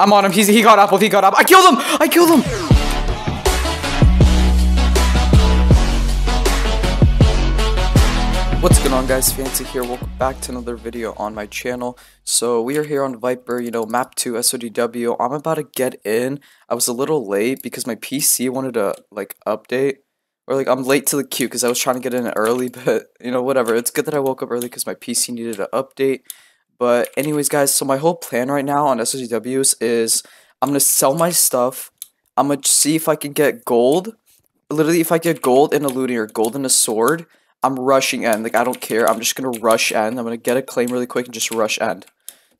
I'm on him. He's, he got apple. He got up. I killed him. I killed him. What's going on guys, Fancy here, welcome back to another video on my channel. So we are here on Viper, you know, map 2 SOTW, I'm about to get in. I was a little late because my PC wanted to, like, update. Or, like, I'm late to the queue because I was trying to get in early, but, you know, whatever. It's good that I woke up early because my PC needed to update. But anyways guys, so my whole plan right now on SOTWs is I'm to sell my stuff. I'm to see if I can get gold. Literally, if I get gold in a looting or gold in a sword, I'm rushing end. Like, I don't care. I'm just to rush end. I'm to get a claim really quick and just rush end.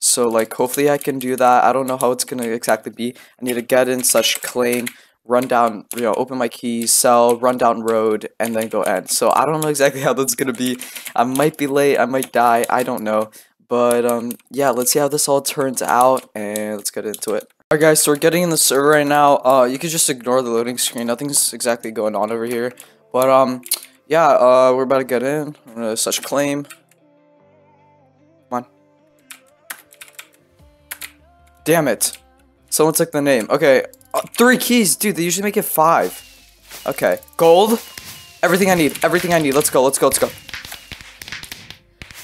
So, like, hopefully I can do that. I don't know how it's to exactly be. I need to get in such claim, run down, you know, open my keys, sell, run down road, and then go end. So, I don't know exactly how that's to be. I might be late. I might die. I don't know. But, um, yeah, let's see how this all turns out, and let's get into it. Alright guys, so we're getting in the server right now. Uh, you could just ignore the loading screen. Nothing's exactly going on over here. But, um, yeah, uh, we're about to get in. I'm gonna such claim. Come on. Damn it. Someone took the name. Okay, uh, three keys. Dude, they usually make it five. Okay, gold. Everything I need. Everything I need. Let's go, let's go, let's go.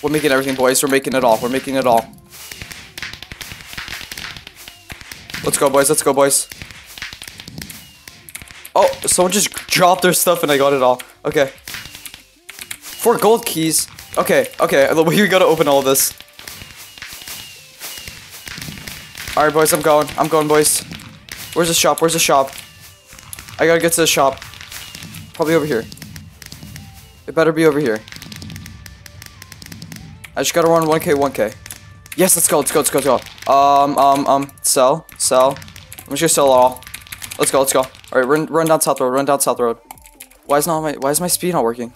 We're making everything, boys. We're making it all. We're making it all. Let's go, boys. Let's go, boys. Oh, someone just dropped their stuff and I got it all. Okay. Four gold keys. Okay, okay, we gotta open all this. Alright, boys, I'm going. I'm going, boys. Where's the shop? Where's the shop? I gotta get to the shop. Probably over here. It better be over here. I just gotta run 1k, 1k. Yes, let's go, let's go, let's go, let's go. Um, um, um, sell, sell. I'm just gonna sell it all. Let's go, let's go. Alright, run, run down South Road, run down South Road. Why is not my, why is my speed not working?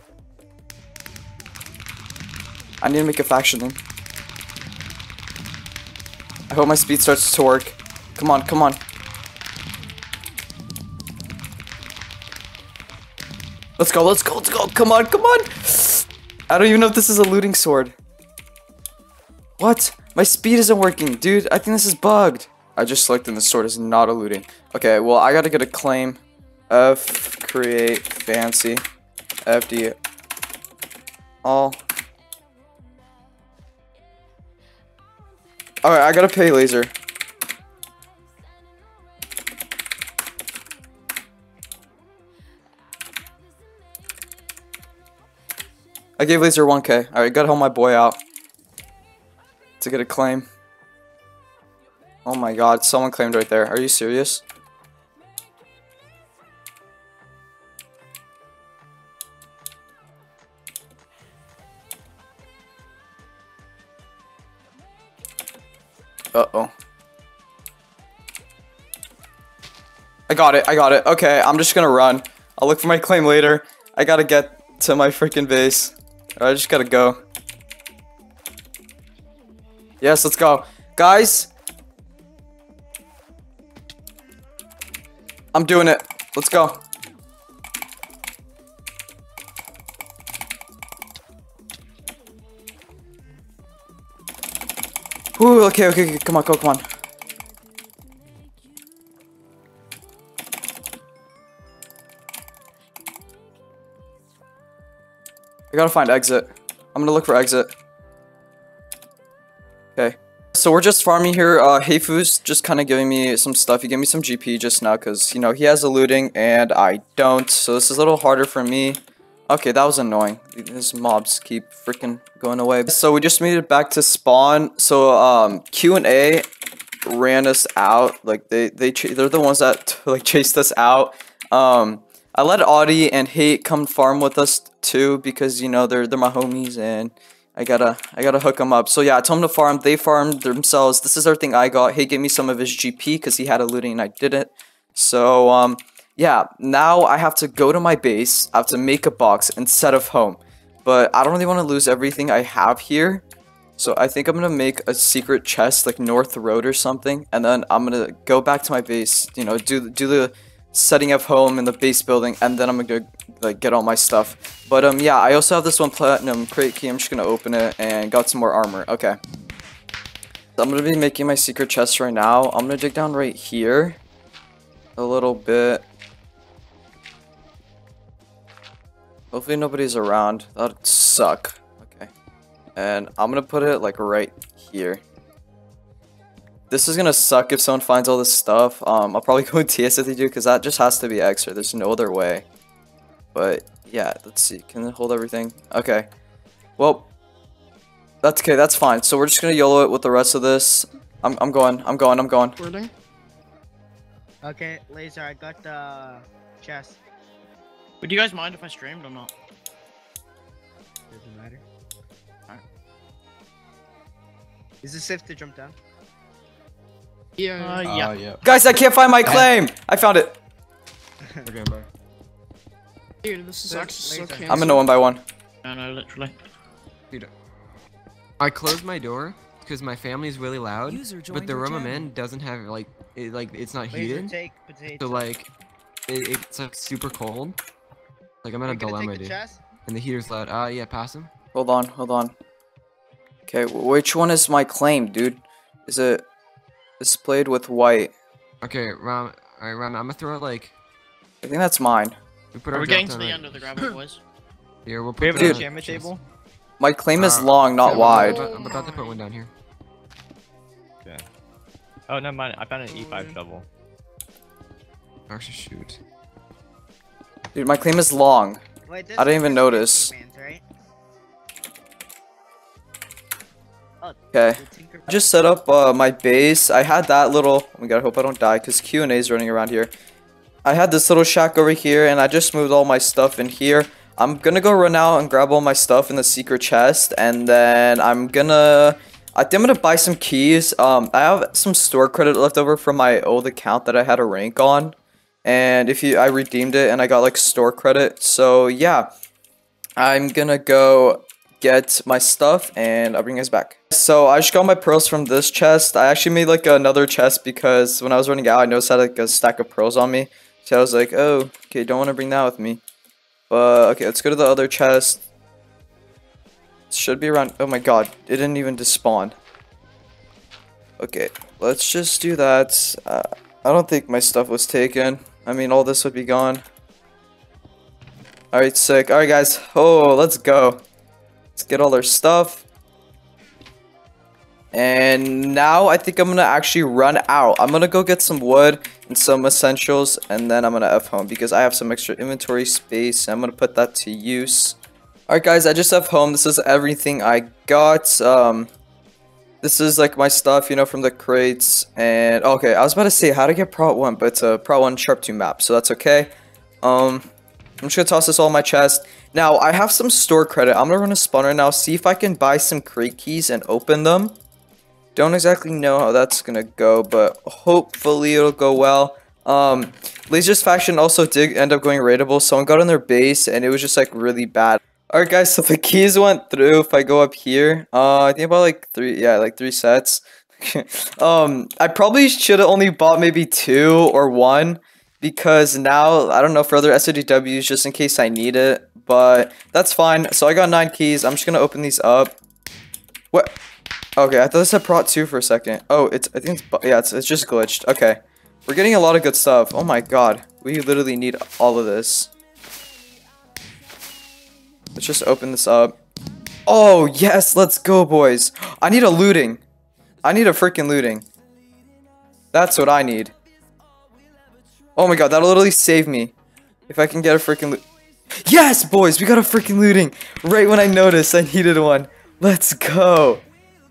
I need to make a faction name. I hope my speed starts to work. Come on, come on. Let's go, let's go, let's go. Come on, come on. I don't even know if this is a looting sword. What? My speed isn't working, dude. I think this is bugged. I just selected the sword is not a looting. Okay, well, I gotta get a claim. F create fancy. FD all Alright, I gotta pay laser. I gave laser 1k. Alright, gotta help my boy out. To get a claim. Oh my god, someone claimed right there. Are you serious? Uh-oh. I got it, I got it. Okay, I'm just gonna run. I'll look for my claim later. I gotta get to my freaking base. I just gotta go. Yes, let's go. Guys. I'm doing it. Let's go. Ooh, okay, okay, okay, come on, go, come on. I gotta find exit. I'm gonna look for exit. Okay. So we're just farming here. Uh, Heifu's just kind of giving me some stuff. He gave me some GP just now because, you know, he has looting and I don't. So this is a little harder for me. Okay, that was annoying. These mobs keep freaking going away. So we just made it back to spawn. So um, Q and A ran us out. Like they they they're the ones that like chased us out. Um, I let Audie and Hate come farm with us too because you know they're they're my homies and I gotta I gotta hook them up. So yeah, I told them to farm. They farmed themselves. This is everything I got. He gave me some of his GP because he had a looting and I didn't. So um yeah, now I have to go to my base, I have to make a box and set of home. But I don't really want to lose everything I have here. So I think I'm going to make a secret chest like North Road or something. And then I'm going to go back to my base, you know, do, do the setting up home in the base building. And then I'm going to like get all my stuff. But um, yeah, I also have this one platinum crate key. I'm just to open it and got some more armor. Okay. I'm gonna be making my secret chest right now. I'm gonna dig down right here. A little bit. Hopefully nobody's around. That'd suck. Okay. And I'm gonna put it like right here. This is gonna suck if someone finds all this stuff. Um, I'll probably go with TS if they do, because that just has to be extra. There's no other way. But, yeah, let's see. Can it hold everything? Okay. Well, that's okay. That's fine. So we're just gonna YOLO it with the rest of this. I'm, I'm going. I'm going. I'm going. Wording. Okay, Laser, I got the chest. Would you guys mind if I streamed or not? Doesn't matter. Alright. Is it safe to jump down? Yeah. Uh, Uh, yeah. yeah. Guys, I can't find my claim! I found it. Okay, bye. Dude, this is actually so laser. I'm gonna one by one. No, no, literally. Dude, I closed my door because my family is really loud, but the your room I'm in doesn't have like it like it's not heated, take so like it, it's like super cold. Like I'm in a dilemma, dude, chest? and the heater's loud. Ah, yeah, pass him. Hold on, hold on. Okay, which one is my claim, dude? Is it displayed with white? Okay, Ram. Alright, Ram. I'm gonna throw it like I think that's mine. we put Are our we getting to down the right end of the gravel, boys? here. We'll put We have the an enchantment chest. table. My claim is Uh, long, not I'm wide. about- I'm about to put one down here. Oh, never mind. I found an E5 shovel. Actually, shoot. Dude, my claim is long. Wait, I didn't even notice. Tinkerman's, right? Okay. The Tinker- I just set up uh, my base. I had that little. Oh my god, I hope I don't die because Q and A is running around here. I had this little shack over here, and I just moved all my stuff in here. I'm gonna go run out and grab all my stuff in the secret chest, and then I'm gonna. I think I'm gonna buy some keys. Um, I have some store credit left over from my old account that I had a rank on, and if you, I redeemed it, and I got like store credit. So yeah, I'm gonna go get my stuff and I'll bring you guys back. So I just got my pearls from this chest. I actually made like another chest because when I was running out, I noticed I had like a stack of pearls on me. So I was like, oh, okay, don't want to bring that with me. But okay, let's go to the other chest. It should be around. Oh my god, it didn't even despawn. Okay, let's just do that. Uh, I don't think my stuff was taken. I mean, all this would be gone. Alright, sick. Alright, guys. Oh, let's go. Let's get all our stuff. And now I think I'm gonna actually run out. I'm gonna go get some wood and some essentials, and then I'm gonna F home because I have some extra inventory space. I'm gonna put that to use. Alright guys, I just F home. This is everything I got. Um, this is like my stuff, you know, from the crates. And okay, I was about to say how to get Prot 1, but it's a Prot 1 Sharp 2 map, so that's okay. Um, I'm just gonna toss this all in my chest. Now, I have some store credit. I'm gonna run a spawner now, see if I can buy some crate keys and open them. Don't exactly know how that's gonna go, but hopefully it'll go well. Um, Laser's faction also did end up going raidable. Someone got on their base, and it was just like really bad. Alright guys, so the keys went through. If I go up here, uh, I think about like three, yeah, like three sets. um, I probably should have only bought maybe two or one because now I don't know for other SOTWs just in case I need it, but that's fine. So I got nine keys. I'm just gonna open these up. What? Okay, I thought this had Prot 2 for a second. Oh, it's I think it's yeah, it's it's just glitched. Okay. We're getting a lot of good stuff. Oh my god. We literally need all of this. Let's just open this up. Oh, yes, let's go, boys. I need a looting. I need a freaking looting. That's what I need. Oh my god, that'll literally save me. If I can get a freaking loot. Yes, boys, we got a freaking looting. Right when I noticed I needed one. Let's go.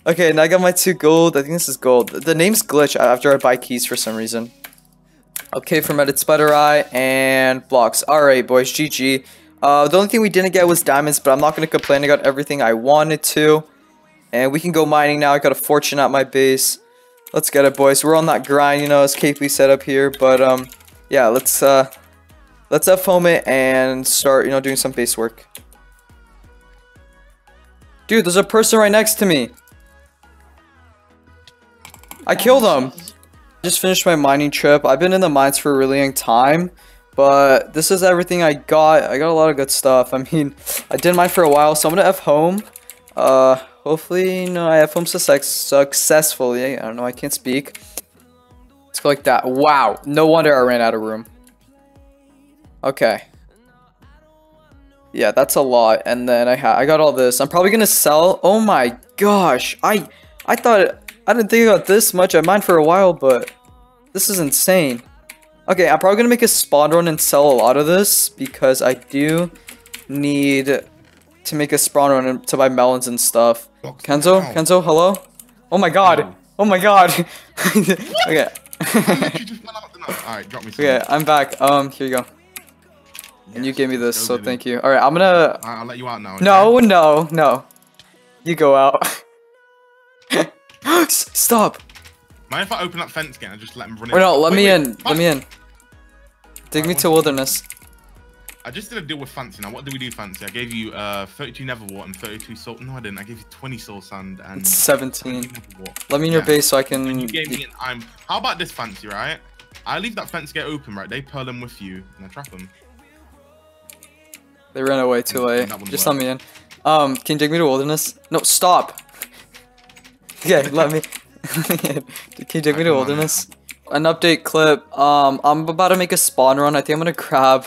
Okay, now I got my two gold. I think this is gold. The name's Glitch after I buy keys for some reason. Okay, Edit Spider Eye and blocks. Alright, boys, GG. Uh, the only thing we didn't get was diamonds, but I'm not going to complain. I got everything I wanted to. And we can go mining now. I got a fortune at my base. Let's get it, boys. We're on that grind, you know, as KP set up here. But, um, yeah, let's, uh, let's F home it and start, you know, doing some base work. Dude, there's a person right next to me. I killed him. Just finished my mining trip. I've been in the mines for a really long time. But this is everything I got. I got a lot of good stuff. I mean, I did mine for a while, so I'm gonna F home. Uh, Hopefully, you know, I have home success successfully. I don't know, I can't speak. Let's go like that. Wow, no wonder I ran out of room. Okay. Yeah, that's a lot. And then I ha I got all this. I'm probably gonna sell. Oh my gosh, I I thought I didn't think about this much. I mined for a while, but this is insane. Okay, I'm probably gonna make a spawn run and sell a lot of this because I do need to make a spawn run to buy melons and stuff. Kenzo, Kenzo, hello. Oh my god. Oh my god. okay. Alright, drop me some. Okay, I'm back. Um, here you go. And you gave me this, so it. thank you. Alright, I'm gonna... I'll let you out now. okay? No, no, no. You go out. Stop. Mind if I open that fence again and just let him run Wait, no, let Wait, me wait, in. Let me in. Dig me to wilderness. I just did a deal with Fancy. Now, what did we do, Fancy? I gave you uh 32 Netherwort and 32 Salt. No, I didn't. I gave you 20 soul sand and It's 17. 17 Let me in your Yeah. base so I can... And you gave me an I'm. How about this, Fancy? Right? I leave that fence get open, right? They pearl them with you and I trap them. They ran away too late. Just work. let me in. Um, can you dig me to wilderness? No, stop. Okay, let me. can you dig me to Alright, come on wilderness? An update clip. Um, I'm about to make a spawn run. I think I'm gonna grab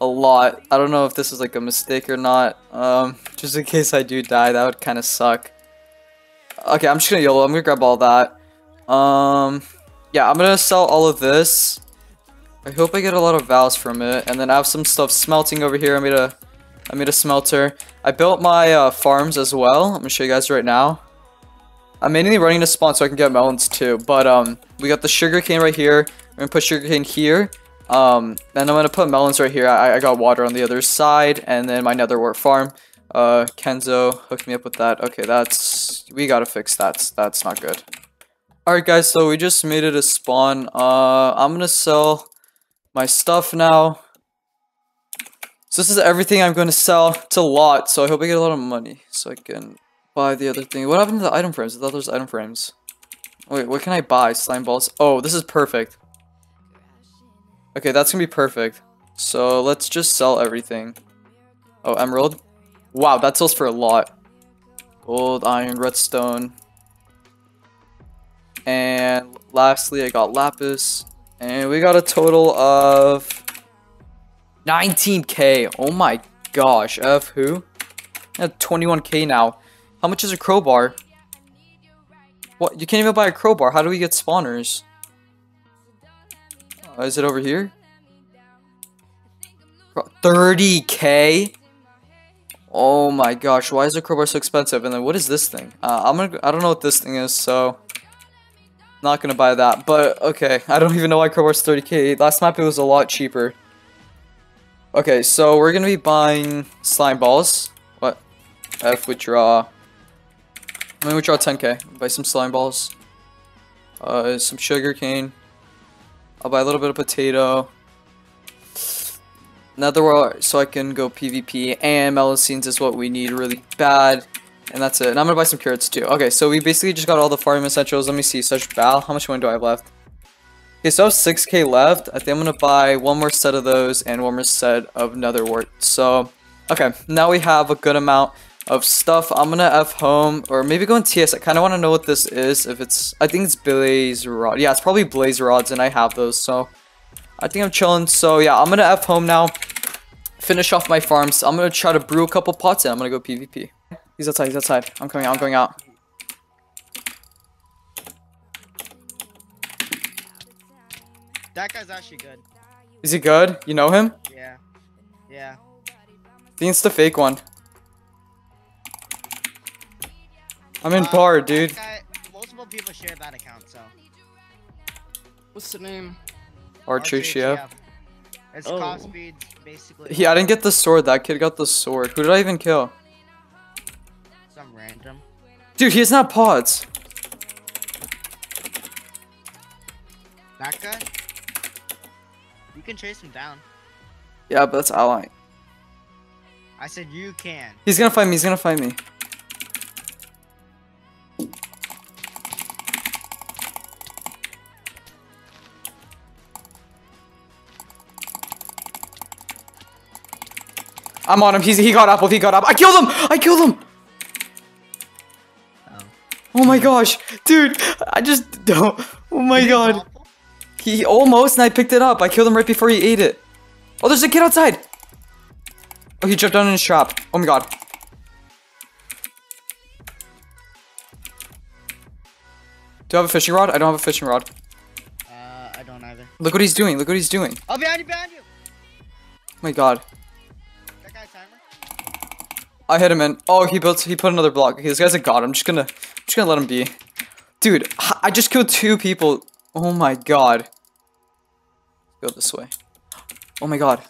a lot. I don't know if this is like a mistake or not. Um, just in case I do die, that would kind of suck. Okay, I'm just gonna YOLO. I'm gonna grab all that. Um, yeah, I'm gonna sell all of this. I hope I get a lot of vows from it, and then I have some stuff smelting over here. I made a, I made a smelter. I built my uh, farms as well. I'm gonna show you guys right now. I'm mainly running a spawn so I can get melons too. But um, we got the sugarcane right here. We're gonna put sugarcane here. Um, and I'm gonna put melons right here. I, I got water on the other side, and then my nether wart farm. Uh, Kenzo hooked me up with that. Okay, that's we gotta fix that. That's not good. Alright guys, so we just made it a spawn. Uh, I'm gonna sell my stuff now. So this is everything I'm going to sell. It's a lot, so I hope I get a lot of money so I can buy the other thing. What happened to the item frames? I thought there's item frames. Wait, what can I buy? Slime balls. Oh, this is perfect. Okay, that's gonna be perfect. So let's just sell everything. Oh, emerald. Wow, that sells for a lot. Gold, iron, redstone. And lastly, I got lapis. And we got a total of 19k. Oh my gosh. F who? I 21k now. How much is a crowbar? What? You can't even buy a crowbar. How do we get spawners? Uh, is it over here? 30k? Oh my gosh. Why is a crowbar so expensive? And then what is this thing? Uh, I'm gonna. I don't know what this thing is. So. Not gonna buy that, but okay. I don't even know why Crowbar's 30k. Last map it was a lot cheaper. Okay, so we're gonna be buying slime balls. What? F withdraw. I'm gonna withdraw 10k. Buy some slime balls. Uh, some sugar cane. I'll buy a little bit of potato. Netherwort so I can go PvP and melosines is what we need really bad. And that's it. And I'm gonna buy some carrots too. Okay, so we basically just got all the farming essentials. Let me see. Such Bal. How much money do I have left? Okay, so I have 6k left. I think I'm gonna buy one more set of those and one more set of nether Netherwort. So, okay, now we have a good amount of stuff. I'm gonna F home or maybe go in TS. I kind of want to know what this is. If it's, I think it's Blaze Rod. Yeah, it's probably Blaze Rods, and I have those. So, I think I'm chilling. So yeah, I'm gonna F home now. Finish off my farms. I'm gonna try to brew a couple pots and I'm gonna go PvP. He's outside, he's outside. I'm coming out, I'm going out. That guy's actually good. Is he good? You know him? Yeah. Yeah. I think the fake one. I'm in Uh, bar, dude. guy- multiple people share that account, so. What's the name? Archer Chef. It's Oh. cost speeds, basically. He, I didn't get the sword. That kid got the sword. Who did I even kill? Random. Dude, he doesn't pods. That guy? You can chase him down. Yeah, but that's ally. I said you can. He's gonna find me. He's gonna find me. I'm on him. He's he got apple. He got up. I killed him. I killed him. Oh my gosh, dude! I just don't. Oh my god. He almost, and I picked it up. I killed him right before he ate it. Oh, there's a kid outside. Oh, he jumped down in his trap. Oh my god. Do I have a fishing rod? I don't have a fishing rod. Uh, I don't either. Look what he's doing. Look what he's doing. Oh, behind you, behind you! Oh my god. That guy's timer. I hit him in. Oh, he built. He put another block. Okay, this guy's a god. I'm just gonna, just gonna let him be. Dude, I just killed two people. Oh my god. Go this way. Oh my god.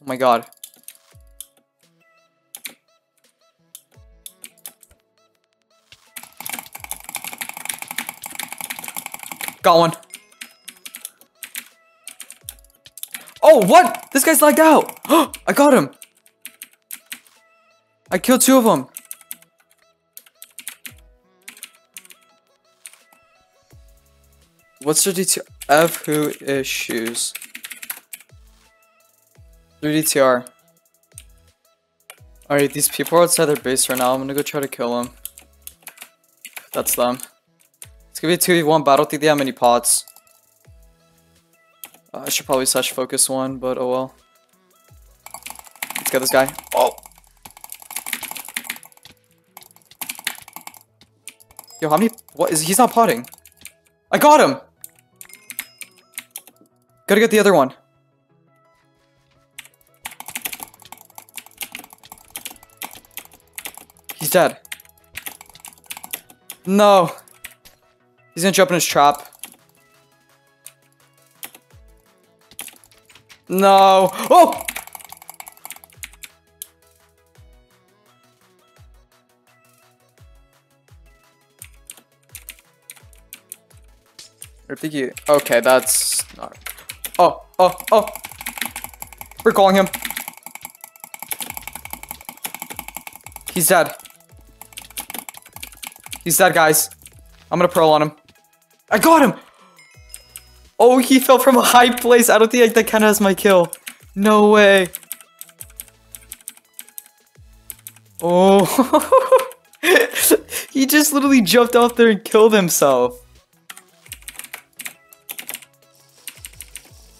Oh my god. Got one. Oh, what? This guy's lagged out. I got him. I killed two of them. What's their DTR? F who issues? 3DTR. Alright, these people are outside their base right now. I'm gonna go try to kill them. That's them. It's gonna be a 2v1 battle. Think they have many pots. Uh, I should probably slash focus one, but oh well. Let's get this guy. Oh! Yo, how many? What is? He's not potting. I got him. Gotta get the other one. He's dead. No. He's gonna jump in his trap. No. Oh! Think you. Okay, that's not. Oh, oh, oh! We're calling him. He's dead. He's dead, guys. I'm gonna pearl on him. I got him! Oh, he fell from a high place. I don't think that kind of has my kill. No way. Oh. he just literally jumped off there and killed himself.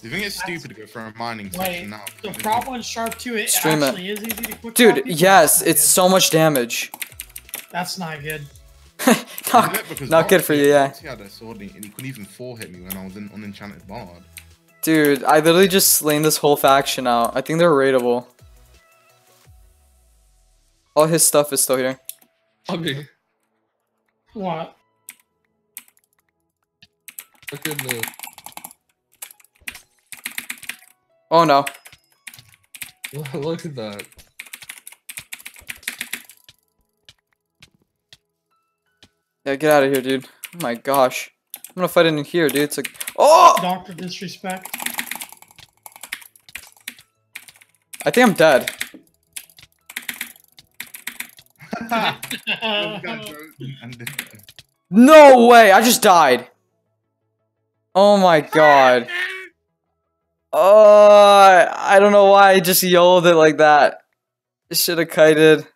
You think it's stupid to go for a mining Wait, section now? the problem with Sharp 2, it Stream actually is easy to quick Dude, yes, it's so much damage. That's not good. not, not good for you, yeah. He had a sword and he couldn't even four hit me when I was in unenchanted bard. Dude, I literally just slain this whole faction out. I think they're raidable. All his stuff is still here. Okay. What? Look at the. Oh no. Look at that. Yeah, get out of here, dude. Oh my gosh. I'm gonna fight in here, dude. It's like, oh! Doctor disrespect. I think I'm dead. No way! I just died. Oh my god. Oh, I don't know why I just yelled it like that. Should have kited.